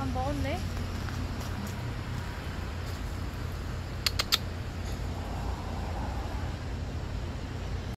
밥 먹었네?